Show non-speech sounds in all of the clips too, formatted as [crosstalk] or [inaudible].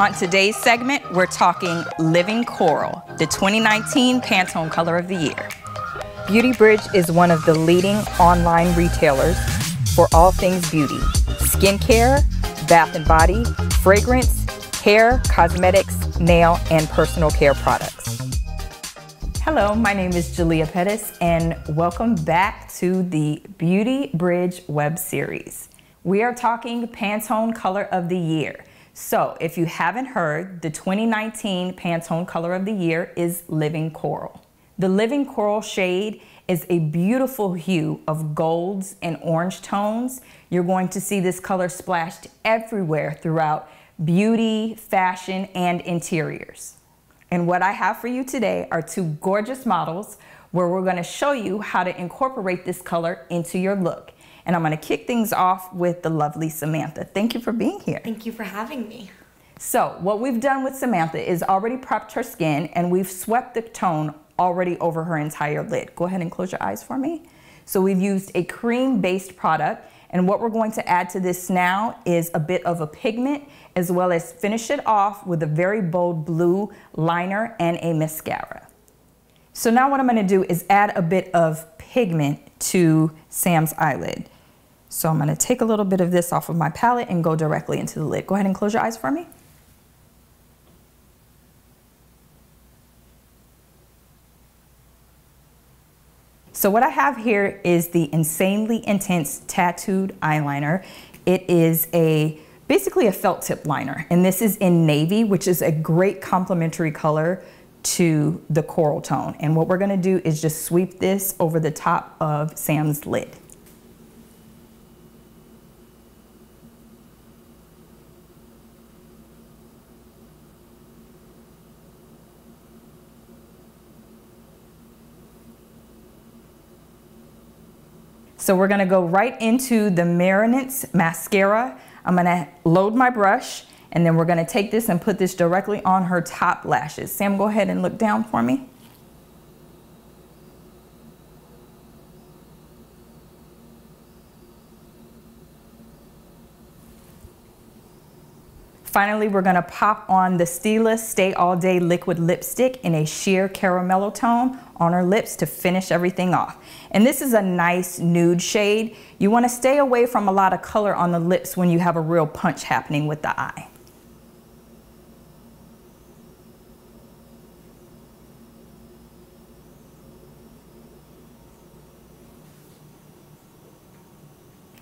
On today's segment, we're talking Living Coral, the 2019 Pantone Color of the Year. Beauty Bridge is one of the leading online retailers for all things beauty skincare, bath and body, fragrance, hair, cosmetics, nail, and personal care products. Hello, my name is Jalia Pettis, and welcome back to the Beauty Bridge web series. We are talking Pantone Color of the Year. So, if you haven't heard, the 2019 Pantone Color of the Year is Living Coral. The Living Coral shade is a beautiful hue of golds and orange tones. You're going to see this color splashed everywhere throughout beauty, fashion, and interiors. And what I have for you today are two gorgeous models where we're gonna show you how to incorporate this color into your look. And I'm gonna kick things off with the lovely Samantha. Thank you for being here. Thank you for having me. So what we've done with Samantha is already prepped her skin and we've swept the tone already over her entire lid. Go ahead and close your eyes for me. So we've used a cream-based product and what we're going to add to this now is a bit of a pigment as well as finish it off with a very bold blue liner and a mascara. So now what I'm gonna do is add a bit of pigment to Sam's eyelid. So I'm gonna take a little bit of this off of my palette and go directly into the lid. Go ahead and close your eyes for me. So what I have here is the Insanely Intense Tattooed Eyeliner. It is a basically a felt tip liner, and this is in navy, which is a great complementary color to the coral tone. And what we're gonna do is just sweep this over the top of Sam's lid. So we're gonna go right into the Mirenesse mascara. I'm gonna load my brush and then we're gonna take this and put this directly on her top lashes. Sam, go ahead and look down for me. Finally, we're gonna pop on the Stila Stay All Day Liquid Lipstick in a sheer caramello tone on her lips to finish everything off. And this is a nice nude shade. You wanna stay away from a lot of color on the lips when you have a real punch happening with the eye.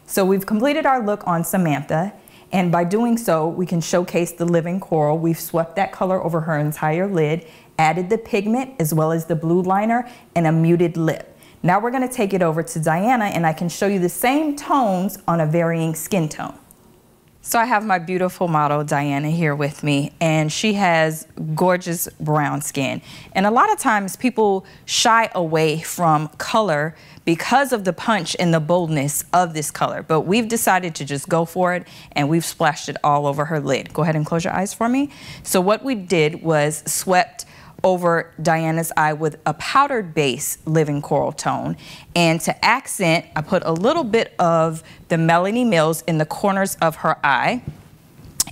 So we've completed our look on Samantha. And by doing so, we can showcase the living coral. We've swept that color over her entire lid, added the pigment as well as the blue liner and a muted lip. Now we're gonna take it over to Diana and I can show you the same tones on a varying skin tone. So I have my beautiful model Diana here with me and she has gorgeous brown skin. And a lot of times people shy away from color because of the punch and the boldness of this color. But we've decided to just go for it and we've splashed it all over her lid. Go ahead and close your eyes for me. So what we did was swept over Diana's eye with a powdered base living coral tone. And to accent, I put a little bit of the Melanie Mills in the corners of her eye.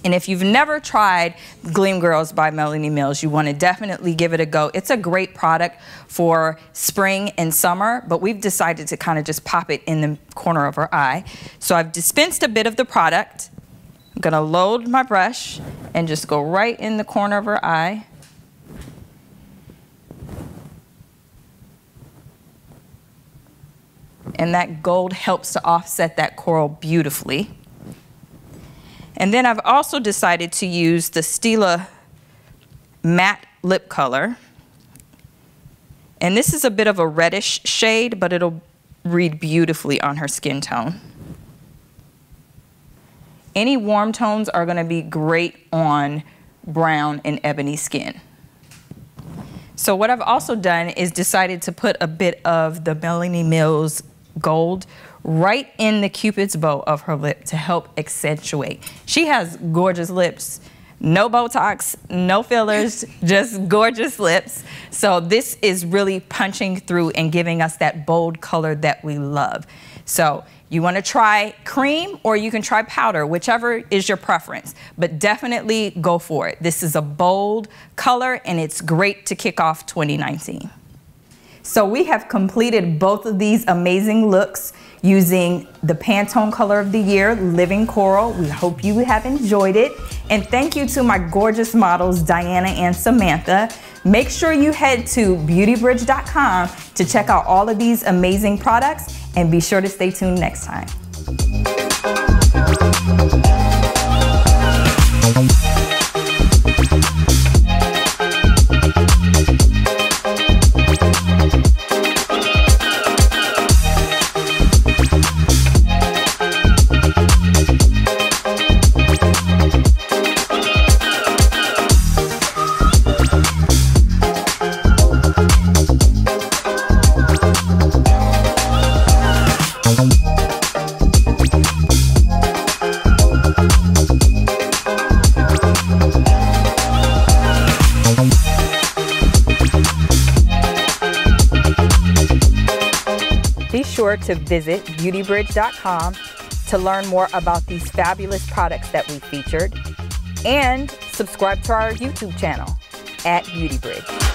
And if you've never tried Gleam Girls by Melanie Mills, you want to definitely give it a go. It's a great product for spring and summer, but we've decided to kind of just pop it in the corner of her eye. So I've dispensed a bit of the product. I'm going to load my brush and just go right in the corner of her eye. And that gold helps to offset that coral beautifully. And then I've also decided to use the Stila matte lip color. And this is a bit of a reddish shade, but it'll read beautifully on her skin tone. Any warm tones are gonna be great on brown and ebony skin. So what I've also done is decided to put a bit of the Melanie Mills gold right in the cupid's bow of her lip to help accentuate. She has gorgeous lips. No Botox, no fillers, [laughs] just gorgeous lips. So this is really punching through and giving us that bold color that we love. So You want to try cream or you can try powder, whichever is your preference, but definitely go for it. This is a bold color and it's great to kick off 2019. So we have completed both of these amazing looks using the Pantone color of the year, Living Coral. We hope you have enjoyed it. And thank you to my gorgeous models, Diana and Samantha. Make sure you head to beautybridge.com to check out all of these amazing products and be sure to stay tuned next time. Sure to visit beautybridge.com to learn more about these fabulous products that we featured and subscribe to our YouTube channel at Beautybridge.